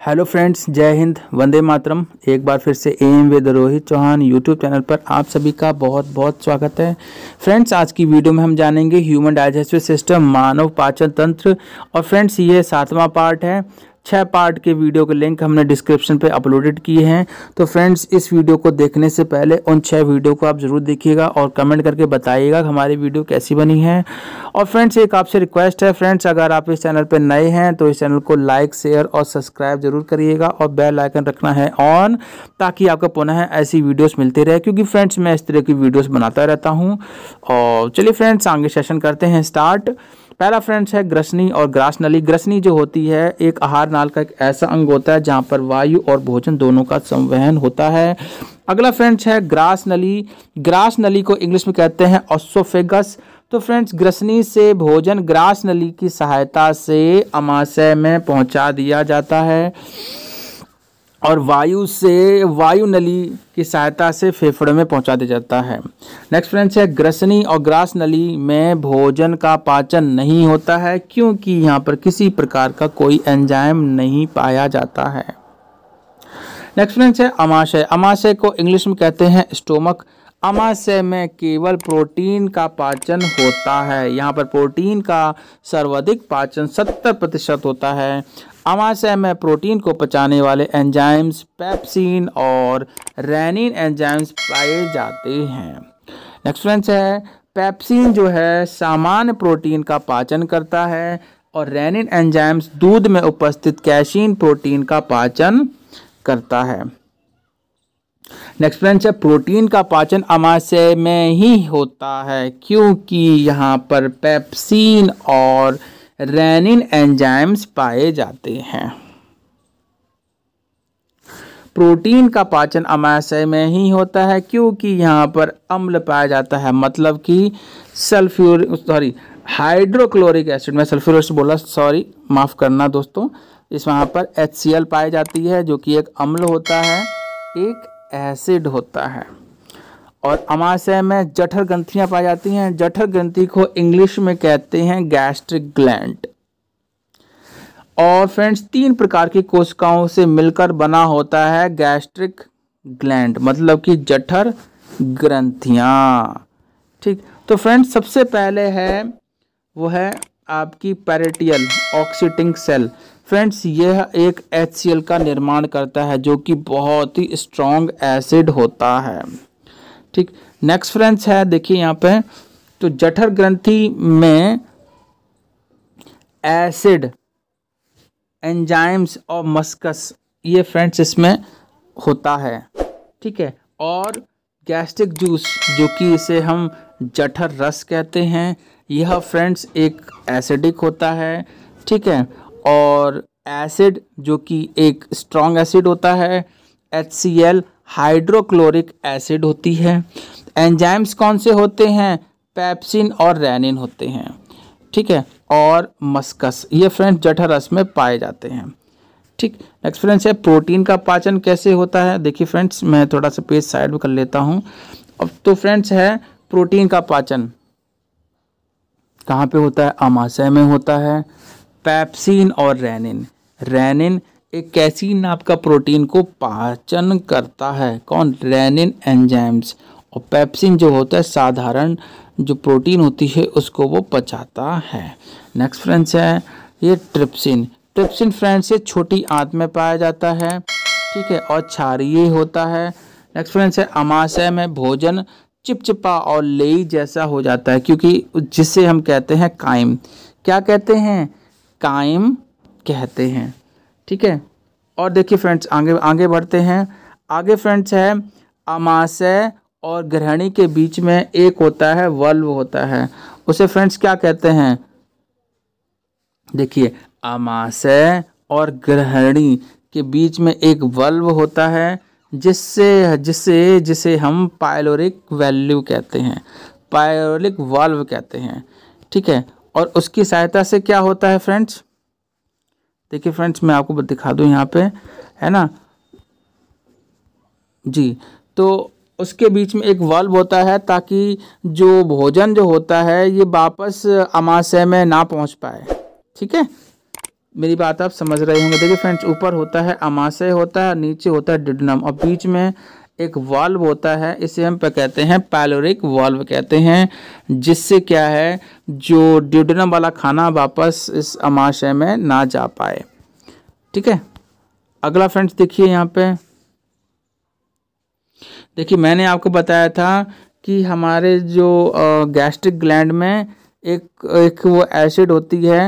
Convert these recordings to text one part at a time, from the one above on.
Hello friends, जय हिंद, वंदे मातरम। एक बार फिर से am with Rohit Chauhan YouTube channel पर आप सभी का बहुत बहुत स्वागत है। फ्रेंड्स, आज की वीडियो में हम जानेंगे ह्यूमन डाइजेस्टिव सिस्टम, मानव पाचन तंत्र। और फ्रेंड्स, ये सातवां पार्ट है। छः पार्ट के वीडियो के लिंक हमने डिस्क्रिप्शन पे अपलोडेड किए हैं। तो फ्रेंड्स इस वीडियो को देखने से पहले उन छः वीडियो को आप ज़रूर देखिएगा और कमेंट करके बताइएगा हमारी वीडियो कैसी बनी है। और फ्रेंड्स एक आपसे रिक्वेस्ट है। फ्रेंड्स अगर आप इस चैनल पर नए हैं तो इस चैनल को लाइक शेयर और सब्सक्राइब ज़रूर करिएगा और बेल आइकन रखना है ऑन ताकि आपको पुनः ऐसी वीडियोज़ मिलती रहे। क्योंकि फ्रेंड्स मैं इस तरह की वीडियोज़ बनाता रहता हूँ। और चलिए फ्रेंड्स आगे सेशन करते हैं। स्टार्ट पहला फ्रेंड्स है ग्रसनी और ग्रास नली। ग्रसनी जो होती है, एक आहार नाल का एक ऐसा अंग होता है जहाँ पर वायु और भोजन दोनों का संवहन होता है। अगला फ्रेंड्स है ग्रास नली। ग्रास नली को इंग्लिश में कहते हैं ऑसोफेगस तो फ्रेंड्स ग्रसनी से भोजन, ग्रास नली की सहायता से अमाशय में पहुँचा दिया जाता है। और वायु से, वायु नली की सहायता से फेफड़े में पहुँचा दिया जाता है। नेक्स्ट फ्रेंड्स है ग्रसनी और ग्रास नली में भोजन का पाचन नहीं होता है, क्योंकि यहाँ पर किसी प्रकार का कोई एंजाइम नहीं पाया जाता है। नेक्स्ट फ्रेंड्स है अमाशय। अमाशय को इंग्लिश में कहते हैं स्टोमक अमाशय में केवल प्रोटीन का पाचन होता है। यहाँ पर प्रोटीन का सर्वाधिक पाचन 70 प्रतिशत होता है। अमाशय में प्रोटीन को पचाने वाले एंजाइम्स पेप्सिन और रैनिन एंजाइम्स पाए जाते हैं। नेक्स्ट फ्रेंड्स है, पेप्सिन जो है सामान्य प्रोटीन का पाचन करता है और रैनिन एंजाइम्स दूध में उपस्थित कैशीन प्रोटीन का पाचन करता है। नेक्स्ट फ्रेंड्स है, प्रोटीन का पाचन अमाशय में ही होता है क्योंकि यहाँ पर पेप्सिन और रेनिन एंजाइम्स पाए जाते हैं। प्रोटीन का पाचन अमाशय में ही होता है, क्योंकि यहाँ पर अम्ल पाया जाता है मतलब कि सल्फ्यूर, सॉरी, हाइड्रोक्लोरिक एसिड में, सल्फ्यूर बोला, सॉरी, माफ़ करना दोस्तों, इस वहाँ पर एचसीएल पाई जाती है, जो कि एक अम्ल होता है, एक एसिड होता है। और अमाशय में जठर ग्रंथियाँ पाई जाती हैं। जठर ग्रंथि को इंग्लिश में कहते हैं गैस्ट्रिक ग्लैंड और फ्रेंड्स तीन प्रकार की कोशिकाओं से मिलकर बना होता है गैस्ट्रिक ग्लैंड मतलब कि जठर ग्रंथियाँ। ठीक तो फ्रेंड्स सबसे पहले है, वो है आपकी पैरेटियल ऑक्सीटिंग सेल फ्रेंड्स यह एक एचसीएल का निर्माण करता है, जो कि बहुत ही स्ट्रॉन्ग एसिड होता है। ठीक? नेक्स्ट फ्रेंड्स है, देखिए यहाँ पे। तो जठर ग्रंथि में एसिड एंजाइम्स और मस्कस ये फ्रेंड्स इसमें होता है। ठीक है? और गैस्ट्रिक जूस जो कि इसे हम जठर रस कहते हैं, यह फ्रेंड्स एक एसिडिक होता है। ठीक है? और एसिड जो कि एक स्ट्रॉन्ग एसिड होता है H C L hydrochloric acid होती है। एंजाइम्स कौन से होते हैं? पैप्सिन और रैनिन होते हैं। ठीक है? और मस्कस। ये फ्रेंड्स जठर रस में पाए जाते हैं। ठीक? नेक्स्ट फ्रेंड्स है, प्रोटीन का पाचन कैसे होता है? देखिए फ्रेंड्स, मैं थोड़ा सा पेज साइड में कर लेता हूँ। अब तो फ्रेंड्स है, प्रोटीन का पाचन। कहाँ पे होता है? अमाशय में होता है। पैप्सिन और रैनिन। रेनिन एक कैसी नाप का प्रोटीन को पाचन करता है, कौन? Rennin enzymes. और पेप्सिन जो होता है, साधारण जो प्रोटीन होती है, उसको वो पचाता है। नेक्स्ट फ्रेंड्स है, ये ट्रिप्सिन। ट्रिप्सिन फ्रेंड्स, ये छोटी आंत में पाया जाता है, ठीक है, और क्षारीय होता है। नेक्स्ट फ्रेंड्स है, अमाशय में भोजन चिपचिपा और लेई जैसा हो जाता है, क्योंकि जिसे हम कहते हैं कायम क्या कहते हैं? कायम कहते हैं। ठीक है? और देखिए फ्रेंड्स, आगे आगे बढ़ते हैं। आगे फ्रेंड्स है अमाशय और ग्रहणी के बीच में एक होता है, वल्व होता है। उसे फ्रेंड्स क्या कहते हैं? देखिए अमाशय और ग्रहणी के बीच में एक वल्व होता है, जिससे जिसे जिसे हम पायलोरिक वैल्यू कहते हैं। पायलोरिक वाल्व कहते हैं, ठीक है? और उसकी सहायता से क्या होता है फ्रेंड्स? देखिए फ्रेंड्स मैं आपको दिखा दूँ यहाँ पे, है ना? जी तो उसके बीच में एक वाल्व होता है ताकि जो भोजन जो होता है, ये वापस अमाशय में ना पहुँच पाए। ठीक है? मेरी बात आप समझ रहे होंगे। देखिए फ्रेंड्स ऊपर होता है अमाशय होता है, नीचे होता है डिडनम। और बीच में एक वाल्व होता है, इसे हम कहते हैं? पैलोरिक वाल्व कहते हैं, जिससे क्या है जो ड्यूडनम वाला खाना वापस इस अमाशय में ना जा पाए। ठीक है? अगला फ्रेंड्स देखिए यहाँ पे। देखिए, मैंने आपको बताया था कि हमारे जो गैस्ट्रिक ग्लैंड में एक एक वो एसिड होती है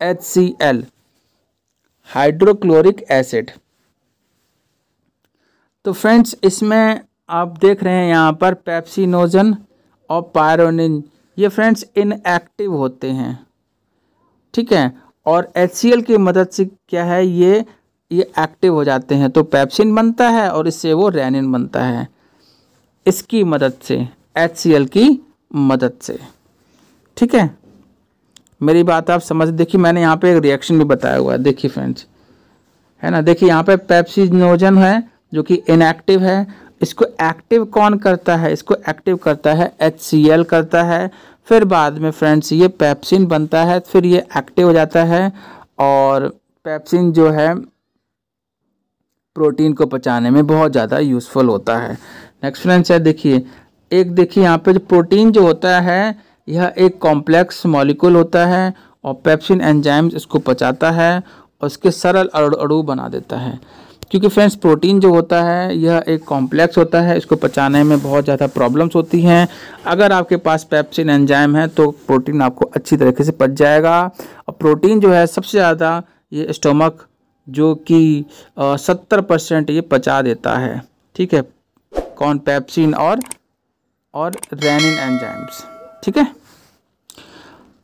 H C L hydrochloric acid तो फ्रेंड्स इसमें आप देख रहे हैं यहाँ पर पेप्सिनोजन और पायरोनिन ये फ्रेंड्स इनएक्टिव होते हैं। ठीक है? और एचसीएल की मदद से क्या है? ये ये एक्टिव हो जाते हैं। तो पैप्सिन बनता है और इससे वो रैनिन बनता है। इसकी मदद से एचसीएल की मदद से। ठीक है? मेरी बात आप समझ, देखिए मैंने यहाँ पे एक रिएक्शन भी बताया हुआ है। देखिए फ्रेंड्स है ना? देखिए यहाँ पे पेप्सिनोजन है जो कि इनएक्टिव है इसको एक्टिव कौन करता है? इसको एक्टिव करता है एचसीएल करता है। फिर बाद में फ्रेंड्स ये पैप्सिन बनता है, फिर ये एक्टिव हो जाता है और पैप्सिन जो है प्रोटीन को पचाने में बहुत ज़्यादा यूज़फुल होता है। नेक्स्ट फ्रेंड्स है देखिए, एक देखिए यहाँ पे जो प्रोटीन जो होता है, यह एक कॉम्प्लेक्स मॉलिक्यूल होता है और पेप्सिन एंजाइम्स इसको पचाता है और इसके सरल अड़ू बना देता है। क्योंकि फ्रेंड्स, प्रोटीन जो होता है, यह एक कॉम्प्लेक्स होता है। इसको पचाने में बहुत ज़्यादा प्रॉब्लम्स होती हैं। अगर आपके पास पेप्सिन एंजाइम है तो प्रोटीन आपको अच्छी तरीके से पच जाएगा। और प्रोटीन जो है, सबसे ज़्यादा ये स्टोमक जो कि सत्तर परसेंट ये पचा देता है। ठीक है? कौन? पेप्सिन और और रेनिन एंजाइम्स ठीक है?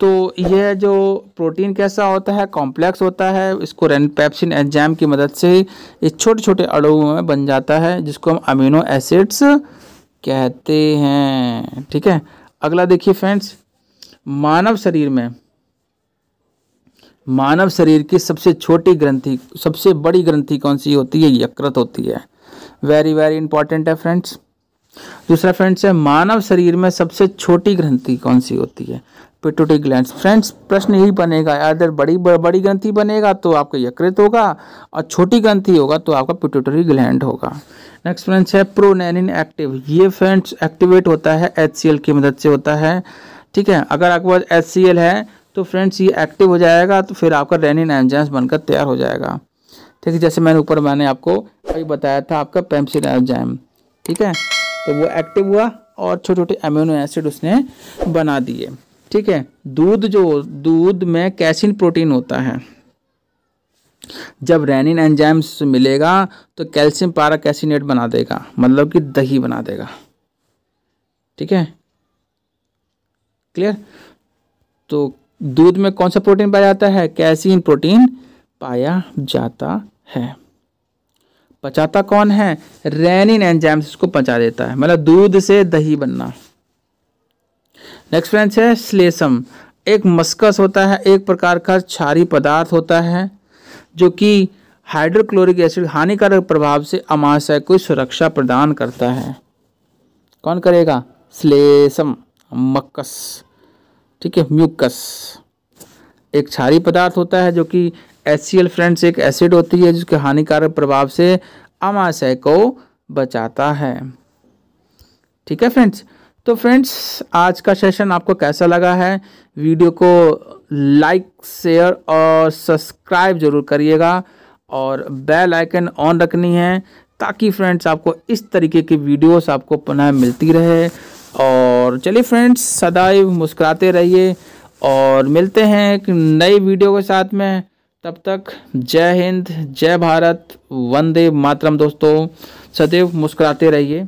तो यह जो प्रोटीन कैसा होता है, कॉम्प्लेक्स होता है, इसको रेनपेप्सिन एंजाइम की मदद से ये छोटे छोटे अणुओं में बन जाता है, जिसको हम अमीनो एसिड्स कहते हैं। ठीक है? अगला देखिए फ्रेंड्स, मानव शरीर में, मानव शरीर की सबसे छोटी ग्रंथि, सबसे बड़ी ग्रंथि कौन सी होती है? यकृत होती है। वेरी वेरी इंपॉर्टेंट है फ्रेंड्स। दूसरा फ्रेंड्स है, मानव शरीर में सबसे छोटी ग्रंथि कौन सी होती है? पिटोटी ग्लैंड फ्रेंड्स प्रश्न यही बनेगा अगर बड़ी बड़ी ग्रंथि बनेगा तो आपका यकृत होगा, और छोटी ग्रंथि होगा तो आपका पिटोटरी ग्लैंड होगा। नेक्स्ट फ्रेंड्स है प्रोनैनिन एक्टिव ये फ्रेंड्स एक्टिवेट होता है एचसीएल की मदद से होता है। ठीक है, अगर आपके पास एच है तो फ्रेंड्स ये एक्टिव हो जाएगा तो फिर आपका रेनिन एंजाइम्स बनकर तैयार हो जाएगा। ठीक है, जैसे मैंने ऊपर मैंने आपको अभी बताया था, आपका पेम्सिन एंजाइम ठीक है तो वो एक्टिव हुआ, और छोटे छोटे अम्यूनो एसिड उसने बना दिए। ठीक है? दूध जो, दूध में कैसिन प्रोटीन होता है। जब रेनिन एंजाइम्स मिलेगा तो कैल्शियम पारा कैसिनेट बना देगा मतलब कि दही बना देगा। ठीक है? क्लियर? तो दूध में कौन सा प्रोटीन पाया जाता है? कैसिन प्रोटीन पाया जाता है। पचाता कौन है? रेनिन एंजाइम्स इसको पचा देता है मतलब दूध से दही बनना। नेक्स्ट फ्रेंड्स है, श्लेषम। एक मस्कस होता है, एक प्रकार का क्षारी पदार्थ होता है, जो कि हाइड्रोक्लोरिक एसिड हानिकारक प्रभाव से अमाशय को सुरक्षा प्रदान करता है। कौन करेगा? श्लेषम, मक्कस। ठीक है, म्यूकस। एक क्षारी पदार्थ होता है, जो कि एच फ्रेंड्स एक एसिड होती है, जिसके हानिकारक प्रभाव से अमाशय को बचाता है। ठीक है फ्रेंड्स तो फ्रेंड्स, आज का सेशन आपको कैसा लगा है? वीडियो को लाइक शेयर और सब्सक्राइब ज़रूर करिएगा और बेल आइकन ऑन रखनी है ताकि फ्रेंड्स आपको इस तरीके की वीडियोस आपको पुनः मिलती रहे। और चलिए फ्रेंड्स, सदैव मुस्कुराते रहिए और मिलते हैं एक नई वीडियो के साथ में। तब तक जय हिंद, जय भारत, वंदे मातरम दोस्तों। सदैव मुस्कुराते रहिए।